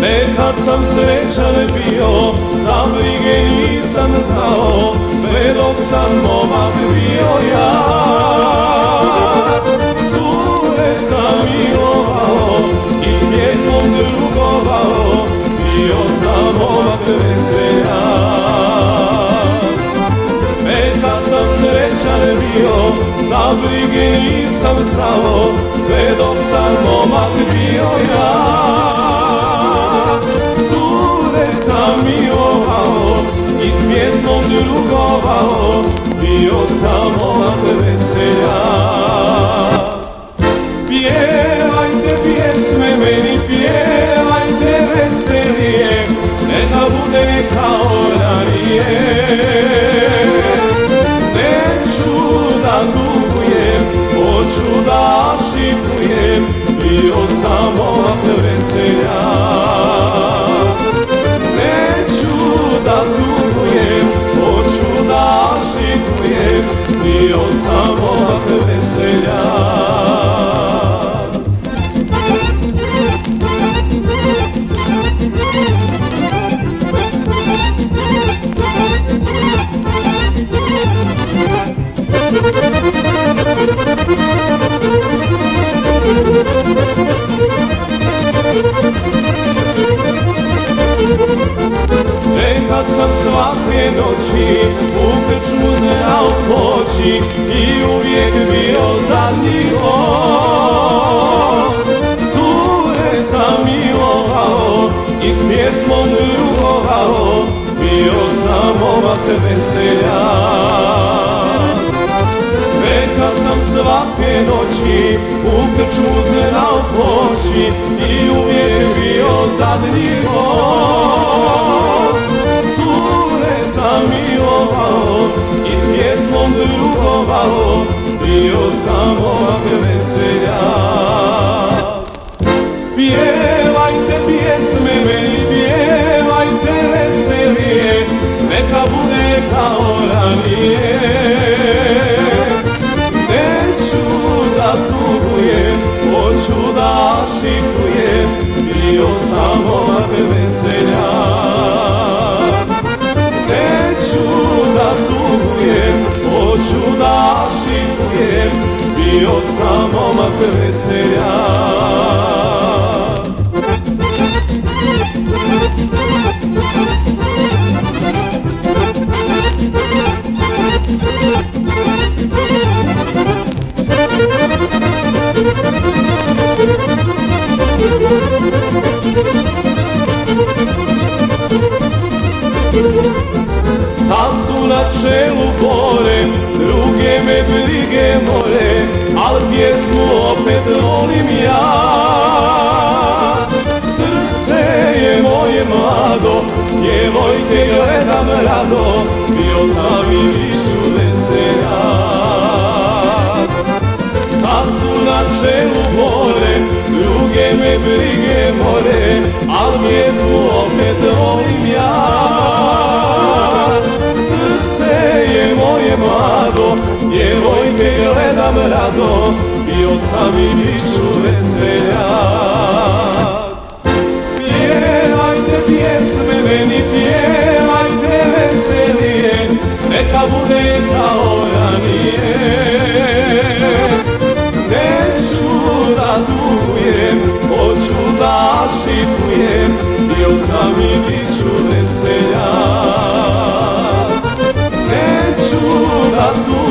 Nekad sam srećan bio, za brige nisam znao, sve dok sam momak bio ja. Cure sam milovao i s pjesmom drugovao, bio sam momak veselja. Za brige nisam znao, sve dok sam momak bio ja. Šipujem, bio sam momak veselja. bio sam ovak veselja. Nekad sam svake noći u krčmu znao poći i uvijek bio zadnji gost. Cure sam milovao i s pjesmom drugovao, bio sam momak veselja. Nekad sam svake noći u krčmu znao poći i uvijek bio zadnji gost. Sam ovak veselja. Pjevajte pjesme meni, pjevajte veselije, neka bude kao ranije. Sam momak al pjesmu opet volim ja. Srce je moje mlado, djevojke gledam rado, bio sam i višu veselja. Sad su na čelu gore, druge me brige more, al pjesmu opet volim ja. Rado, i višu veselja. Pjevajte pjesme meni, pjevajte veselije, neka bude kao ranije. Neću da dugujem, hoću da šipujem, i višu veselja. šikujem, bio sam